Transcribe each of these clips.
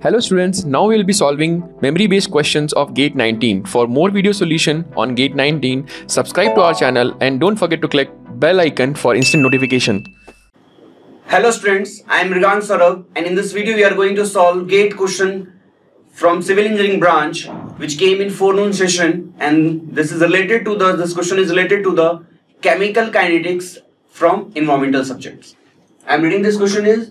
Hello students, now we will be solving memory-based questions of GATE 19. For more video solution on GATE 19, subscribe to our channel and don't forget to click bell icon for instant notification. Hello students, I am Mrigan Saurabh and in this video we are going to solve GATE question from civil engineering branch which came in forenoon session and this is related to the this question is related to the chemical kinetics from environmental subjects. I am reading this question is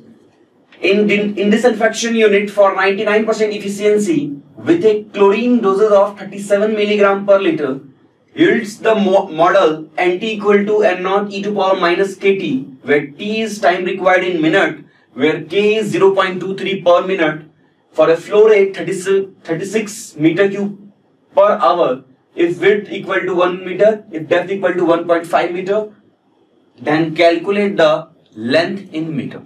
in, in, in disinfection unit for 99% efficiency with a chlorine doses of 37 milligram per liter yields the mo model nt equal to n naught e to power minus kt where t is time required in minute where k is 0.23 per minute. For a flow rate 36, 36 meter cube per hour if width equal to 1 meter if depth equal to 1.5 meter then calculate the length in meter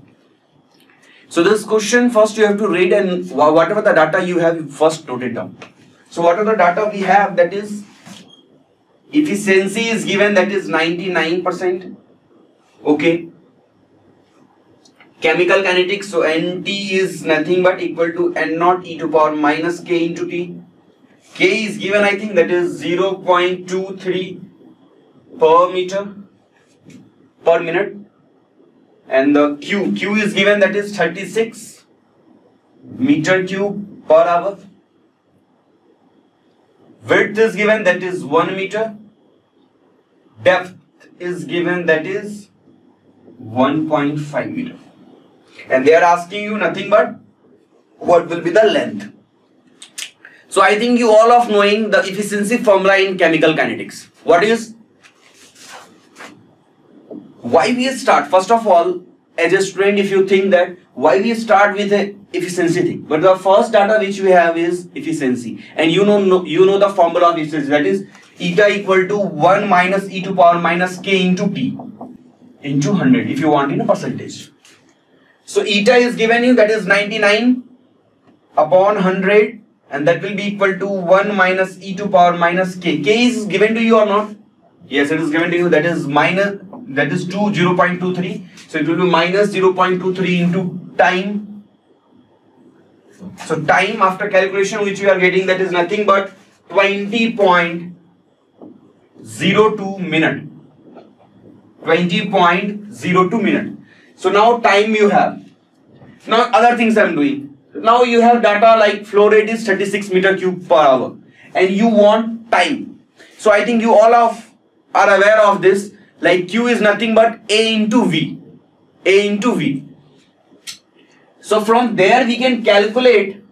so this question first you have to read and whatever the data you have you first note it down. So what are the data we have that is efficiency is given that is 99%. Okay. Chemical kinetics so NT is nothing but equal to N naught e to power minus K into T. K is given I think that is 0.23 per meter per minute and the q q is given that is 36 meter cube per hour. Width is given that is 1 meter. Depth is given that is 1.5 meter. And they are asking you nothing but what will be the length. So i think you all of knowing the efficiency formula in chemical kinetics. What is why we start? First of all as a student if you think that why we start with a efficiency thing? But the first data which we have is efficiency. And you know you know the formula of efficiency. That is eta equal to 1 minus e to power minus k into p into 100 if you want in a percentage. So eta is given you that is 99 upon 100 and that will be equal to 1 minus e to power minus k. K is given to you or not yes it is given to you. That is minus that is 2 0.23 so it will be minus 0.23 into time. So time after calculation which we are getting that is nothing but 20.02 minute. 20.02 minute. So now time you have. Now other things I'm doing. Now you have data like flow rate is 36 meter cube per hour. And you want time. So I think you all of are aware of this like q is nothing but a into v. A into v. So from there we can calculate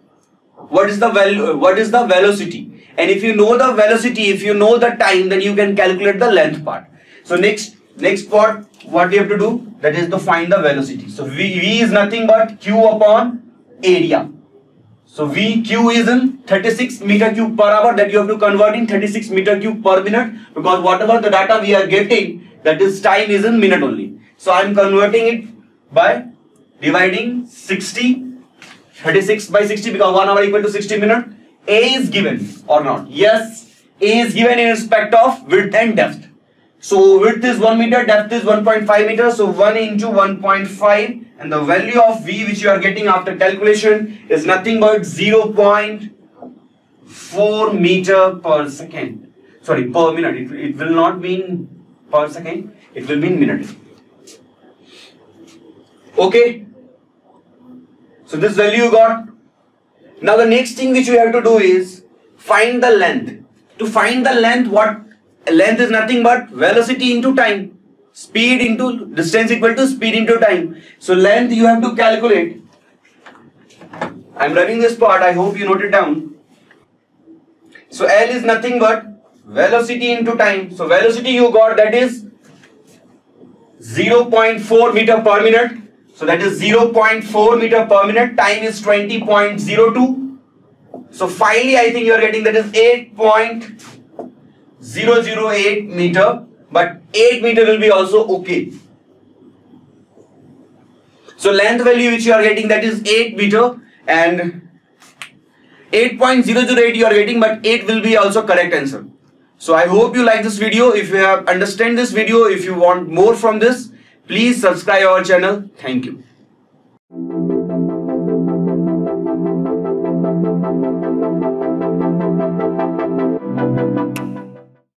what is the value what is the velocity. And if you know the velocity if you know the time then you can calculate the length part. So next next part what we have to do? That is to find the velocity. So v, v is nothing but q upon area. So VQ is in 36 meter cube per hour that you have to convert in 36 meter cube per minute because whatever the data we are getting that is time is in minute only. So I am converting it by dividing 60 36 by 60 because 1 hour equal to 60 minute. A is given or not? Yes, A is given in respect of width and depth. So width is 1 meter, depth is 1.5 meter. So 1 into 1.5 and the value of V which you are getting after calculation is nothing but 0.4 meter per second. Sorry, per minute. It, it will not mean per second, it will mean minute. Okay. So this value you got. Now the next thing which you have to do is find the length. To find the length, what length is nothing but velocity into time. Speed into distance equal to speed into time. So length you have to calculate. I'm running this part. I hope you note it down. So L is nothing but velocity into time. So velocity you got that is 0.4 meter per minute. So that is 0.4 meter per minute. Time is 20.02. So finally I think you are getting that is 8.008 meter. But 8 meter will be also okay. So length value which you are getting that is 8 meter and 8.008 you are getting but 8 will be also correct answer. So I hope you like this video. If you have understand this video, if you want more from this, please subscribe our channel. Thank you.